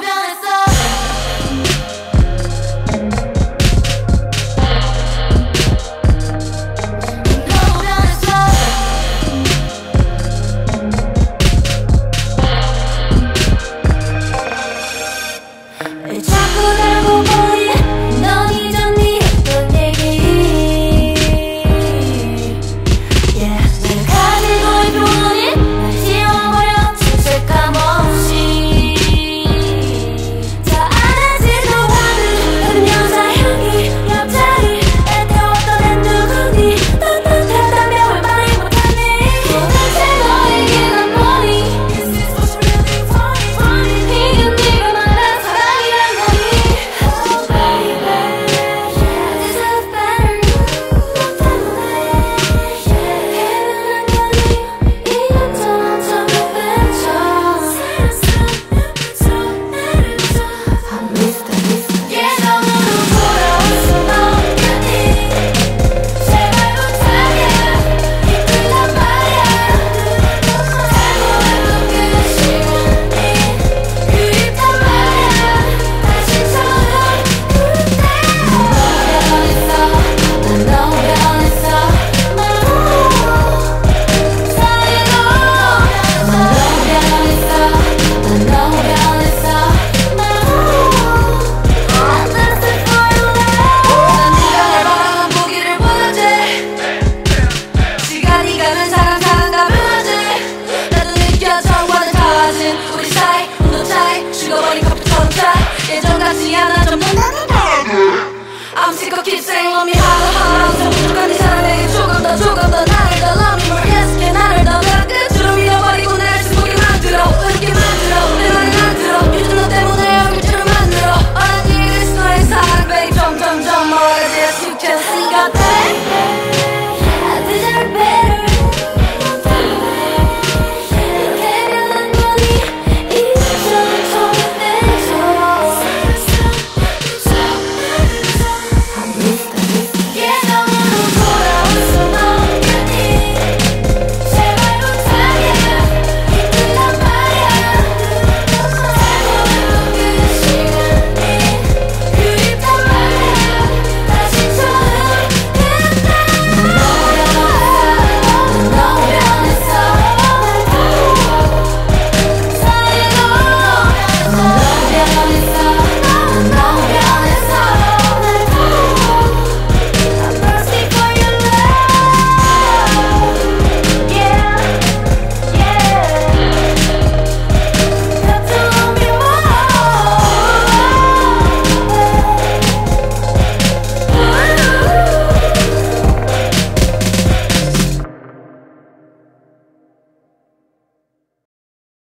변했어. 너무 변했어. 자꾸 알 I'm sick of keep saying let me holler holler 항상 부족한 이 사랑에게 조금 더 조금 더 나를 더 love me more. 계속해 나를 더 내가 끝으로 밀어버리고 날 슬프게 만들어. 어렵게 만들어. 내 말을 안 들어. 요즘 너 때문에 얼굴처럼 만들어. All I need is 너의 사랑 babe. 점점점. 멀어져 You can